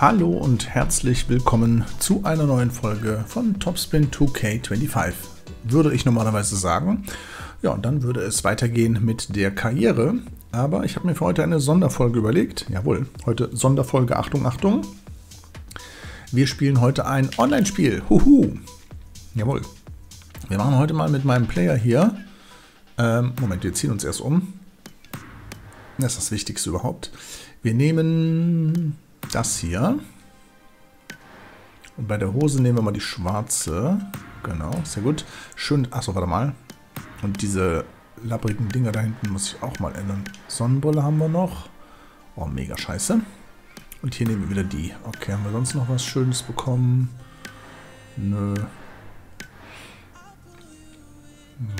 Hallo und herzlich willkommen zu einer neuen Folge von Topspin 2K25. Würde ich normalerweise sagen. Ja, und dann würde es weitergehen mit der Karriere. Aber ich habe mir für heute eine Sonderfolge überlegt. Jawohl, heute Sonderfolge, Achtung, Achtung. Wir spielen heute ein Online-Spiel. Huhu. Jawohl. Wir machen heute mal mit meinem Player hier. Ähm, Moment, wir ziehen uns erst um. Das ist das Wichtigste überhaupt. Wir nehmen das hier. Und bei der Hose nehmen wir mal die schwarze. Genau, sehr gut. Schön, achso, warte mal. Und diese labbrigen Dinger da hinten muss ich auch mal ändern. Sonnenbrille haben wir noch. Oh, mega scheiße. Und hier nehmen wir wieder die. Okay, haben wir sonst noch was Schönes bekommen? Nö.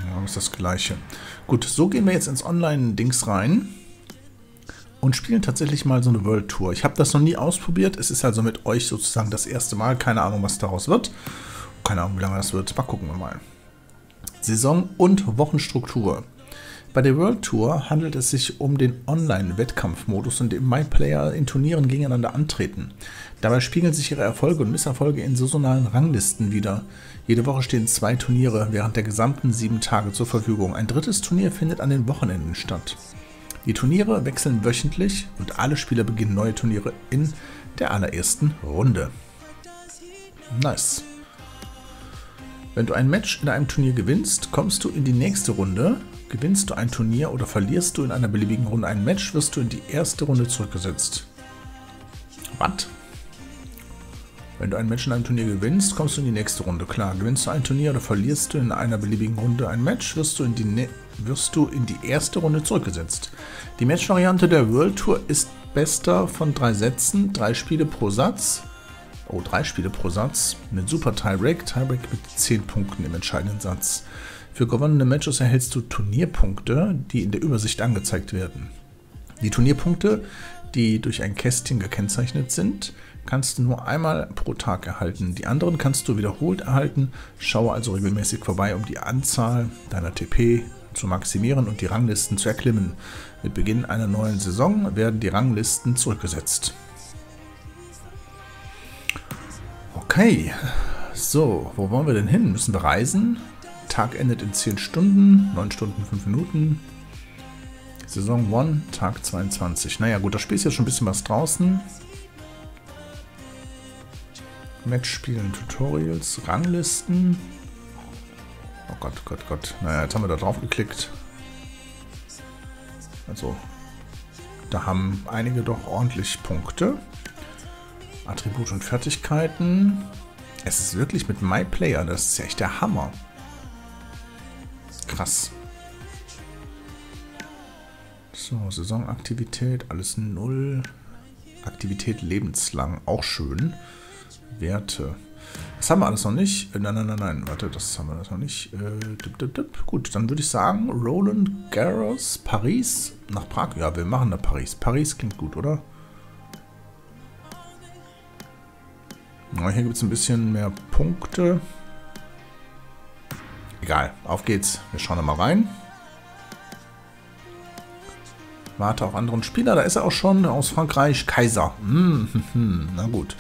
Ja, ist das gleiche. Gut, so gehen wir jetzt ins Online-Dings rein und spielen tatsächlich mal so eine World Tour. Ich habe das noch nie ausprobiert. Es ist also mit euch sozusagen das erste Mal. Keine Ahnung, was daraus wird. Keine Ahnung, wie lange das wird. Mal gucken wir mal. Saison- und Wochenstruktur. Bei der World Tour handelt es sich um den Online-Wettkampfmodus, in dem MyPlayer in Turnieren gegeneinander antreten. Dabei spiegeln sich ihre Erfolge und Misserfolge in saisonalen Ranglisten wieder. Jede Woche stehen zwei Turniere während der gesamten sieben Tage zur Verfügung. Ein drittes Turnier findet an den Wochenenden statt. Die Turniere wechseln wöchentlich und alle Spieler beginnen neue Turniere in der allerersten Runde. Nice. Wenn du ein Match in einem Turnier gewinnst, kommst du in die nächste Runde. Gewinnst du ein Turnier oder verlierst du in einer beliebigen Runde ein Match, wirst du in die erste Runde zurückgesetzt. Was? Wenn du ein Match in einem Turnier gewinnst, kommst du in die nächste Runde. Klar, gewinnst du ein Turnier oder verlierst du in einer beliebigen Runde ein Match, wirst du in die, wirst du in die erste Runde zurückgesetzt. Die Match-Variante der World Tour ist bester von drei Sätzen, drei Spiele pro Satz. Oh, drei Spiele pro Satz. Mit super Tiebreak. Tiebreak mit 10 Punkten im entscheidenden Satz. Für gewonnene Matches erhältst du Turnierpunkte, die in der Übersicht angezeigt werden. Die Turnierpunkte, die durch ein Kästchen gekennzeichnet sind, kannst du nur einmal pro Tag erhalten. Die anderen kannst du wiederholt erhalten. Schaue also regelmäßig vorbei, um die Anzahl deiner TP zu maximieren und die Ranglisten zu erklimmen. Mit Beginn einer neuen Saison werden die Ranglisten zurückgesetzt. Okay, so, wo wollen wir denn hin? Müssen wir reisen? Tag endet in 10 Stunden, 9 Stunden, 5 Minuten. Saison 1, Tag 22. Naja gut, das Spiel ist ja schon ein bisschen was draußen. Match spielen, Tutorials, Ranglisten. Oh Gott, Gott, Gott. Naja, jetzt haben wir da drauf geklickt. Also, da haben einige doch ordentlich Punkte. Attribute und Fertigkeiten. Es ist wirklich mit MyPlayer, das ist ja echt der Hammer. Krass. So, Saisonaktivität, alles null. Aktivität lebenslang, auch schön. Werte. Das haben wir alles noch nicht. Äh, nein, nein, nein, nein. Warte, das haben wir alles noch nicht. Äh, dip, dip, dip. Gut, dann würde ich sagen, Roland Garros, Paris, nach Prag. Ja, wir machen da Paris. Paris klingt gut, oder? Ja, hier gibt es ein bisschen mehr Punkte. Egal, auf geht's. Wir schauen da mal rein. Warte auf anderen Spieler. Da ist er auch schon aus Frankreich. Kaiser. Hm, hm, hm. Na gut.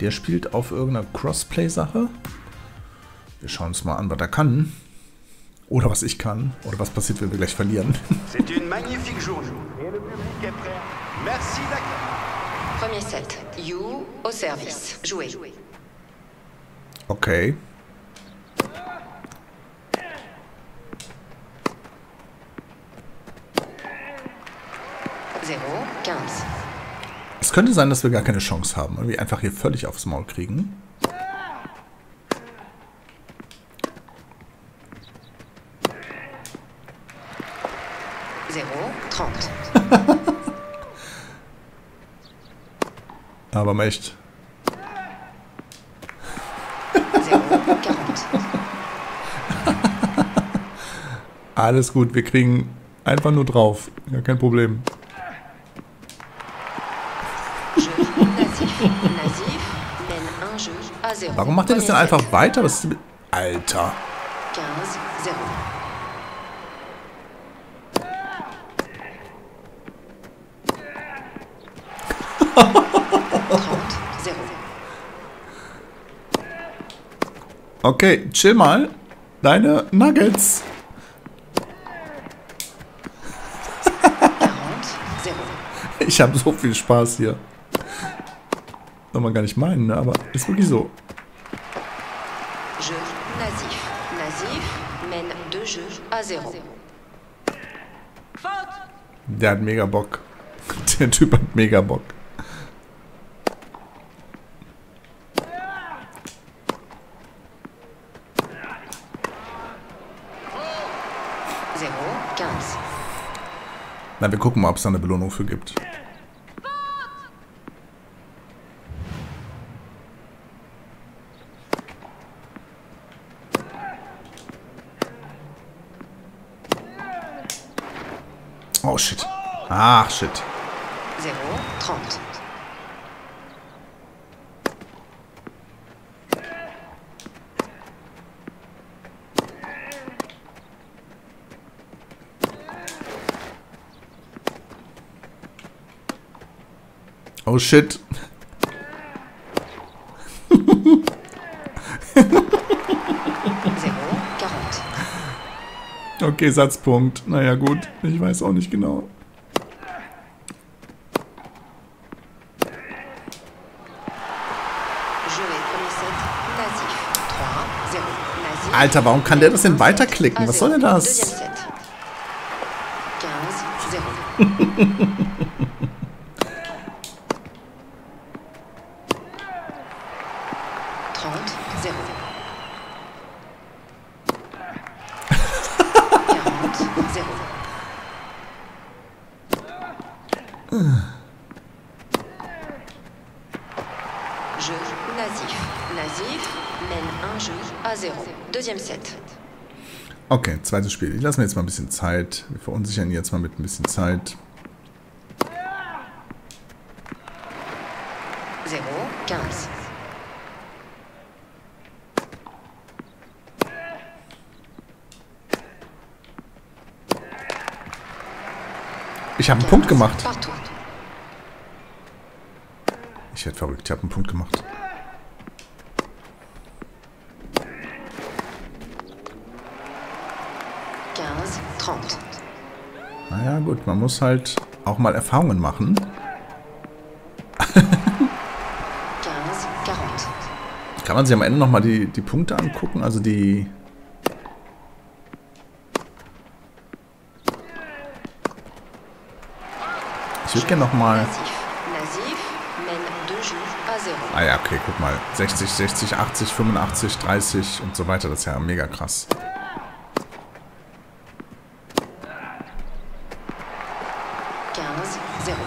Der spielt auf irgendeiner Crossplay-Sache. Wir schauen uns mal an, was er kann. Oder was ich kann. Oder was passiert, wenn wir gleich verlieren. C'est une magnifique journée. Et le public est prêt. Merci Premier set. You au service. Jouez. Okay. Zero, 15. Es könnte sein, dass wir gar keine Chance haben, weil wir einfach hier völlig aufs Maul kriegen. Zero, 30. Aber echt. Zero, 40. Alles gut, wir kriegen einfach nur drauf. Ja, kein Problem. Warum macht ihr das denn einfach weiter? Was ist denn mit... Alter. okay, chill mal. Deine Nuggets. ich habe so viel Spaß hier. Soll man gar nicht meinen, ne? aber ist wirklich so. Der hat mega Bock. Der Typ hat mega Bock. Zéro, 15. Na, wir gucken mal, ob es da eine Belohnung für gibt. Oh shit. Ach shit. 0, 30. Oh shit. Zéro, 40. Okay, Satzpunkt. Naja, gut. Ich weiß auch nicht genau. Jeu et premier set. Nasif. 3, 0. Nasif. Alter, warum kann der das denn weiterklicken? Was soll denn das? Deuxième set. 15, 0. Trente, zéro. Quarante, zéro. Jeu Nasif. Nasif mène un jeu à zéro. Deuxième set. Okay, zweites Spiel. Ich lasse mir jetzt mal ein bisschen Zeit. Wir verunsichern jetzt mal mit ein bisschen Zeit. Ich habe einen Punkt gemacht. Ich werde verrückt. Ich habe einen Punkt gemacht. Quinze, trente. Naja, gut. Man muss halt auch mal Erfahrungen machen. Kann man sich am Ende nochmal die, die Punkte angucken? Also die... Ich würde gerne nochmal... Ah ja, okay, guck mal. 60, 60, 80, 85, 30 und so weiter. Das ist ja mega krass. Quinze, zéro.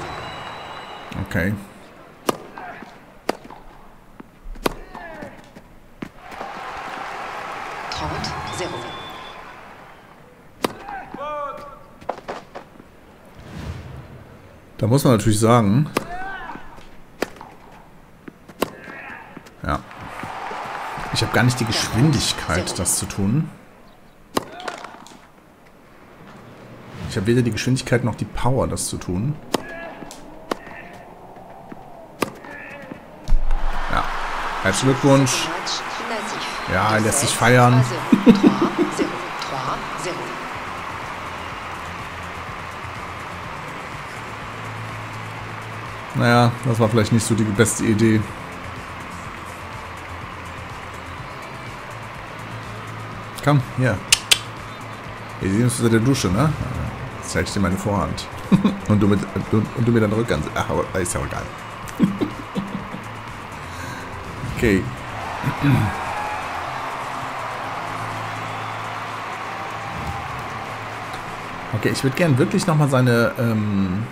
Okay. Trente, zéro. Da muss man natürlich sagen... Ja. Ich habe gar nicht die Geschwindigkeit, das zu tun. Ich habe weder die Geschwindigkeit noch die Power, das zu tun. Herzlichen Glückwunsch. Ja, lässt sich feiern. Naja, das war vielleicht nicht so die beste Idee. Komm, hier. Wir sehen uns unter der Dusche, ne? Zeig ich dir meine Vorhand. und, du mit, und, und du mir deine Rückhand. Ach, aber ist ja auch egal. okay. Okay, ich würde gern wirklich nochmal seine ähm,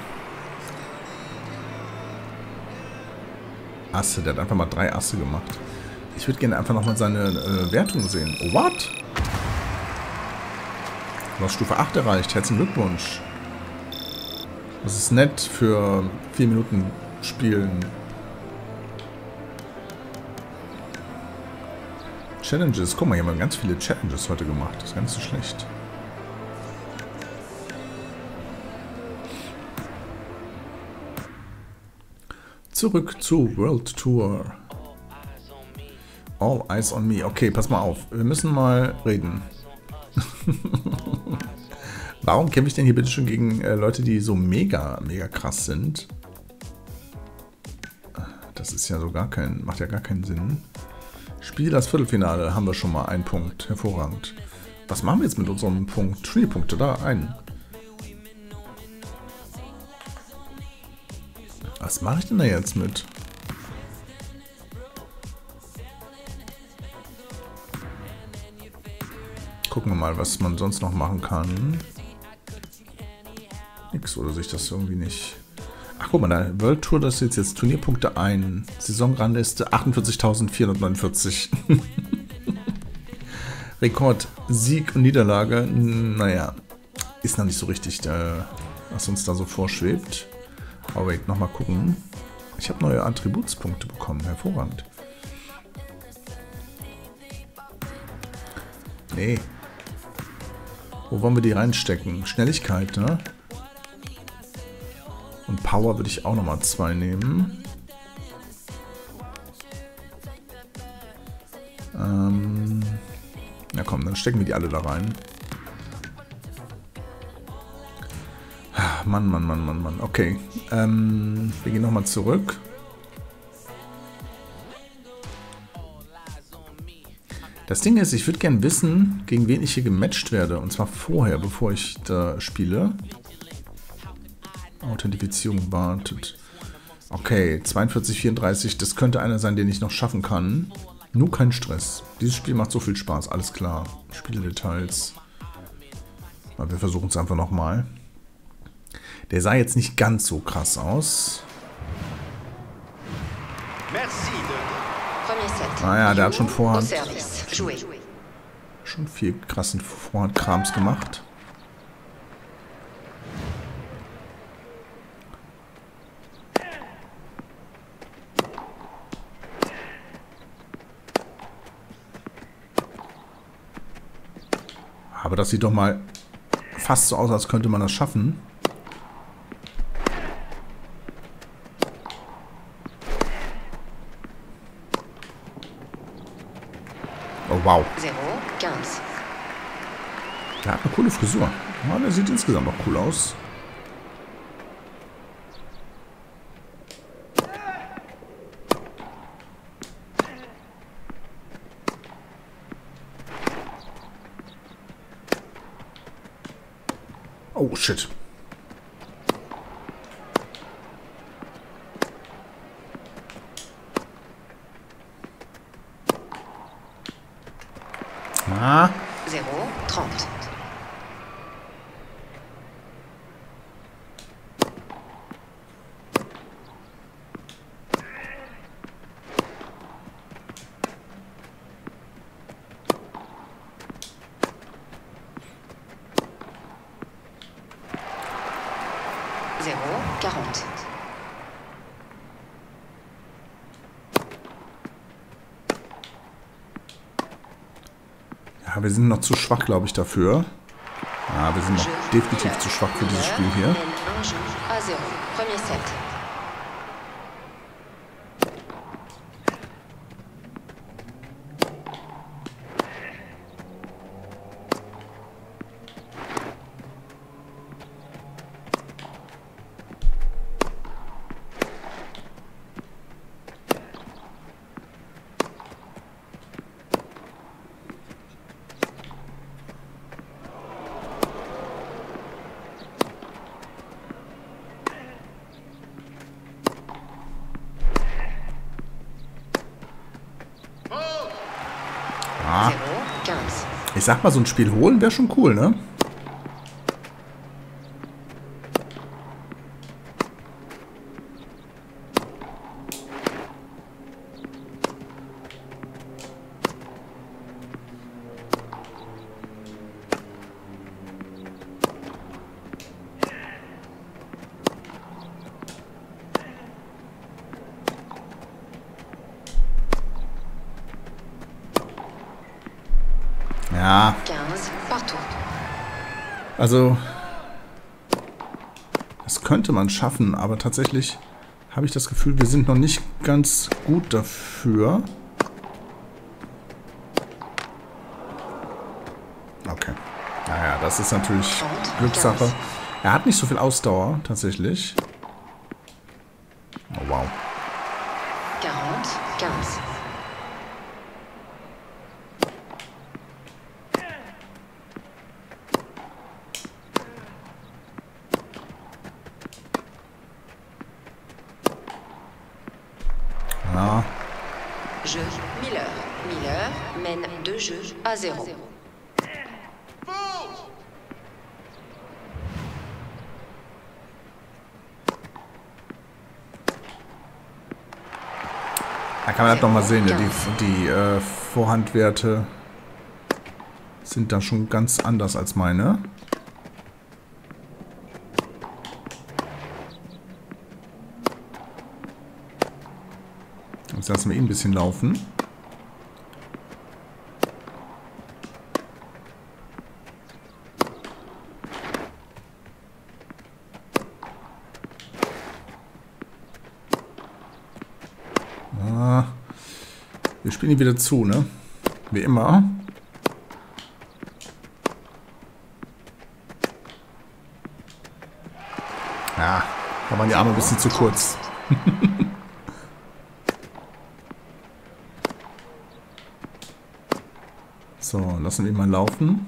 Asse, der hat einfach mal drei Asse gemacht. Ich würde gerne einfach nochmal seine äh, Wertung sehen. Oh, what? Du hast Stufe 8 erreicht. Herzlichen Glückwunsch. Das ist nett für vier Minuten Spielen. Challenges. Guck mal, hier haben wir ganz viele Challenges heute gemacht. Das ist ganz so schlecht. Zurück zu World Tour. All eyes on me. Okay, pass mal auf. Wir müssen mal reden. Warum kämpfe ich denn hier bitte schon gegen äh, Leute, die so mega, mega krass sind? Das ist ja so gar kein, macht ja gar keinen Sinn. Spiel das Viertelfinale, haben wir schon mal einen Punkt. Hervorragend. Was machen wir jetzt mit unserem Punkt? Turnierpunkte, da, einen. Was mache ich denn da jetzt mit? Gucken wir mal, was man sonst noch machen kann. Nix, oder sich das irgendwie nicht... Ach, guck mal, da World Tour, das ist jetzt, Turnierpunkte ein. Saisonrangliste 48.449. Rekord Sieg und Niederlage, naja, ist noch nicht so richtig, was uns da so vorschwebt. Aber wait, nochmal gucken. Ich habe neue Attributspunkte bekommen, hervorragend. Nee. Wo wollen wir die reinstecken? Schnelligkeit, ne? Power würde ich auch nochmal zwei nehmen. Ähm, ja komm, dann stecken wir die alle da rein. Mann, Mann, Mann, Mann, Mann. Okay. Ähm, wir gehen nochmal zurück. Das Ding ist, ich würde gerne wissen, gegen wen ich hier gematcht werde. Und zwar vorher, bevor ich da spiele. Authentifizierung wartet. Okay, 42, 34, das könnte einer sein, den ich noch schaffen kann. Nur kein Stress. Dieses Spiel macht so viel Spaß, alles klar. Spieledetails. Aber wir versuchen es einfach nochmal. Der sah jetzt nicht ganz so krass aus. Naja, ah der hat schon Vorhand. Schon viel krassen Vorhandkrams gemacht. Aber das sieht doch mal fast so aus, als könnte man das schaffen. Oh, wow. Der hat eine coole Frisur. Ja, der sieht insgesamt auch cool aus. Oh, shit. Ah. 0, 30. Zéro, quarante. Ja, wir sind noch zu schwach, glaube ich, dafür. Ja, wir sind noch definitiv zu schwach für dieses Spiel hier. mène un jeu à 0. Premier set. Ah, 0, 15. ich sag mal, so ein Spiel holen wäre schon cool, ne? Also, das könnte man schaffen, aber tatsächlich habe ich das Gefühl, wir sind noch nicht ganz gut dafür. Okay. Naja, das ist natürlich Glückssache. Er hat nicht so viel Ausdauer, tatsächlich. Oh, wow. Garant, ganz. Da kann man das doch mal sehen. Ja, die die äh, Vorhandwerte sind da schon ganz anders als meine. Jetzt lassen wir ihn ein bisschen laufen. Ah, spielen ihn wieder zu, ne? Wie immer. Ja, da waren die Arme ein bisschen zu kurz. so, lassen wir ihn mal laufen.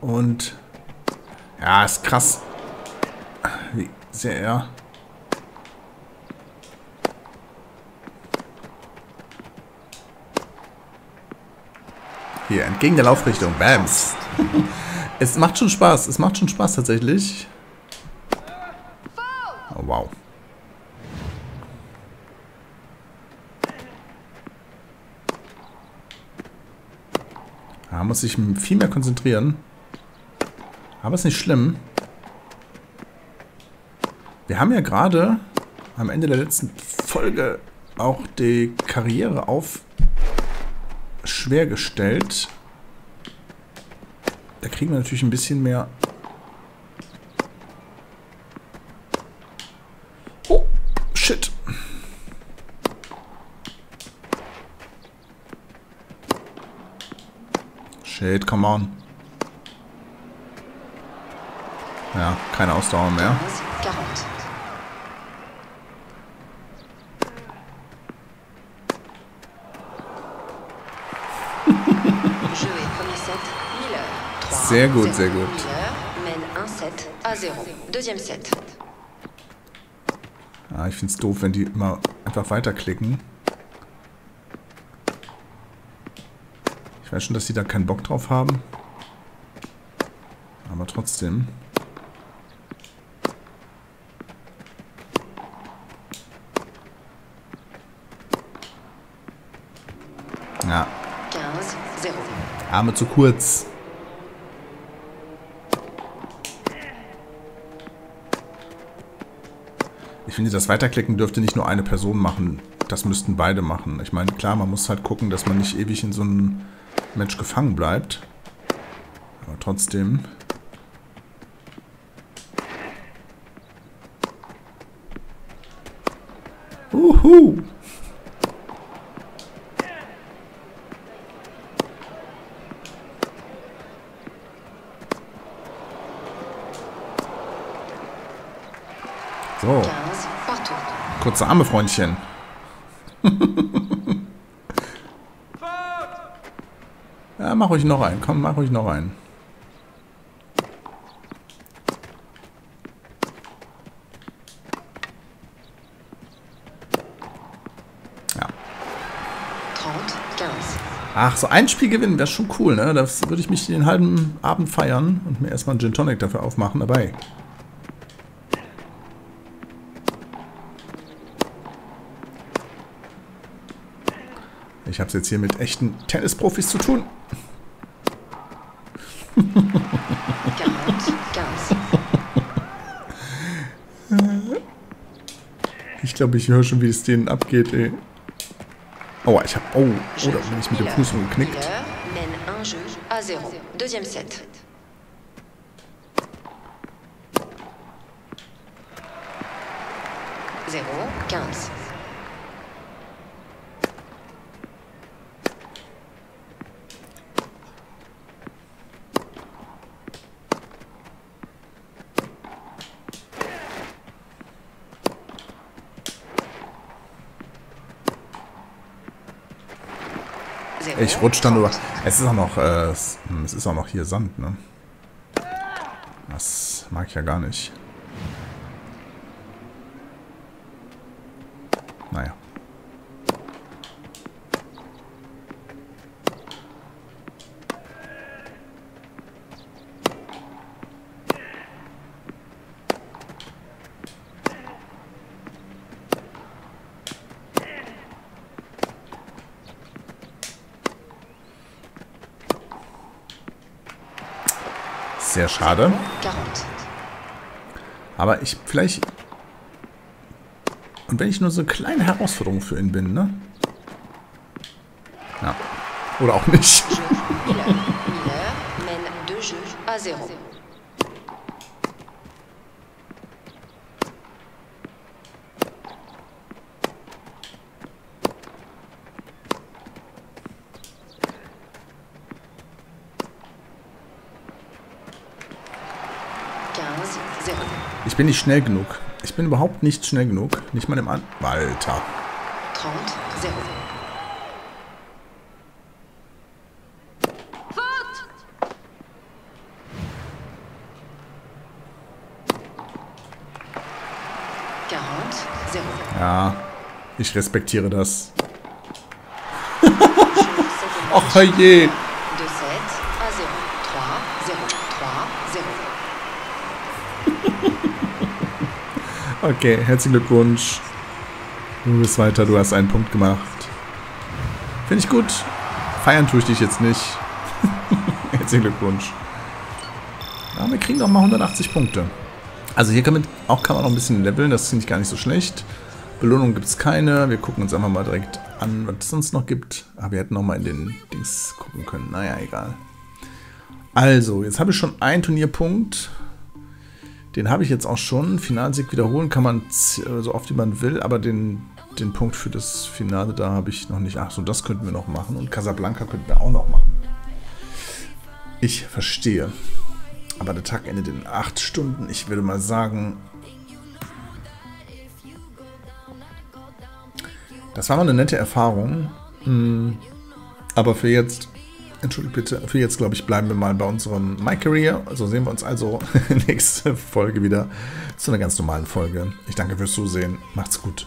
Und ja, ist krass. Wie sehr er. Hier, entgegen der Laufrichtung. Bams. es macht schon Spaß. Es macht schon Spaß tatsächlich. Oh, wow. Da muss ich viel mehr konzentrieren. Aber ist nicht schlimm. Wir haben ja gerade am Ende der letzten Folge auch die Karriere auf schwer gestellt. Da kriegen wir natürlich ein bisschen mehr... Oh, shit. Shit, come on. Ja, keine Ausdauer mehr. 40. Jeu et premier set, Miller. 3, Sehr gut, 0. sehr gut. Miller mène un set à 0. Deuxième set. Ja, ich finde es doof, wenn die immer einfach weiterklicken. Ich weiß schon, dass die da keinen Bock drauf haben. Aber trotzdem. Ja, 15, 0. Arme zu kurz. Ich finde, das Weiterklicken dürfte nicht nur eine Person machen. Das müssten beide machen. Ich meine, klar, man muss halt gucken, dass man nicht ewig in so einem Match gefangen bleibt. Aber trotzdem. Uhu. So, 15, partout. Kurze Arme, Freundchen. ja, mach ruhig noch einen. Komm, mach ruhig noch einen. Ja. 30, 15. Ach, so ein Spiel gewinnen wäre schon cool, ne? Das würde ich mich den halben Abend feiern und mir erstmal einen Gin Tonic dafür aufmachen dabei. Ich habe es jetzt hier mit echten Tennisprofis zu tun. ich glaube, ich höre schon, wie es denen abgeht, ey. Aua, ich habe... Oh, oh, da bin ich mit dem Fuß umgeknickt. Zero, 15. Ich rutsch dann nur. Es ist auch noch, äh, es ist auch noch hier Sand, ne? Das mag ich ja gar nicht. Naja. Sehr schade. Aber ich vielleicht... Und wenn ich nur so eine kleine Herausforderung für ihn bin, ne? Ja. Oder auch nicht. Miller, mène deux jeux à zéro. 15, 0. Ich bin nicht schnell genug. Ich bin überhaupt nicht schnell genug. Nicht mal im An... Alter. 30, 0. Ja, ich respektiere das. Ach je. Okay, herzlichen Glückwunsch. Du bist weiter, du hast einen Punkt gemacht. Finde ich gut. Feiern tue ich dich jetzt nicht. herzlichen Glückwunsch. Ja, wir kriegen doch mal 180 Punkte. Also hier kann man auch kann man noch ein bisschen leveln, das finde ich gar nicht so schlecht. Belohnung gibt es keine. Wir gucken uns einfach mal direkt an, was es sonst noch gibt. Aber ah, wir hätten noch mal in den Dings gucken können. Naja, egal. Also, jetzt habe ich schon einen Turnierpunkt. Den habe ich jetzt auch schon. Finalsieg wiederholen kann man so oft wie man will, aber den, den Punkt für das Finale da habe ich noch nicht. Ach so, das könnten wir noch machen. Und Casablanca könnten wir auch noch machen. Ich verstehe. Aber der Tag endet in acht Stunden. Ich würde mal sagen, das war mal eine nette Erfahrung. Hm, aber für jetzt Entschuldigt bitte, für jetzt glaube ich bleiben wir mal bei unserem My Career. Also sehen wir uns also nächste Folge wieder zu einer ganz normalen Folge. Ich danke fürs Zusehen. Macht's gut.